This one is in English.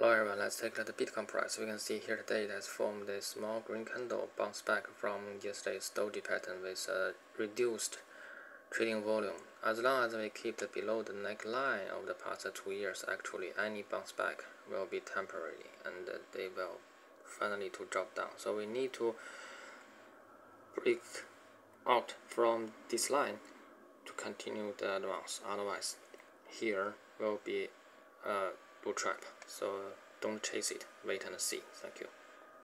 Hello everyone, let's take a look at the Bitcoin price. We can see here today it has formed a small green candle bounce back from yesterday's doji pattern with a reduced trading volume. As long as we keep it below the neckline of the past two years, actually any bounce back will be temporary and they will finally to drop down. So we need to break out from this line to continue the advance. Otherwise, here will be a bull trap. So uh, don't chase it. Wait and see. Thank you.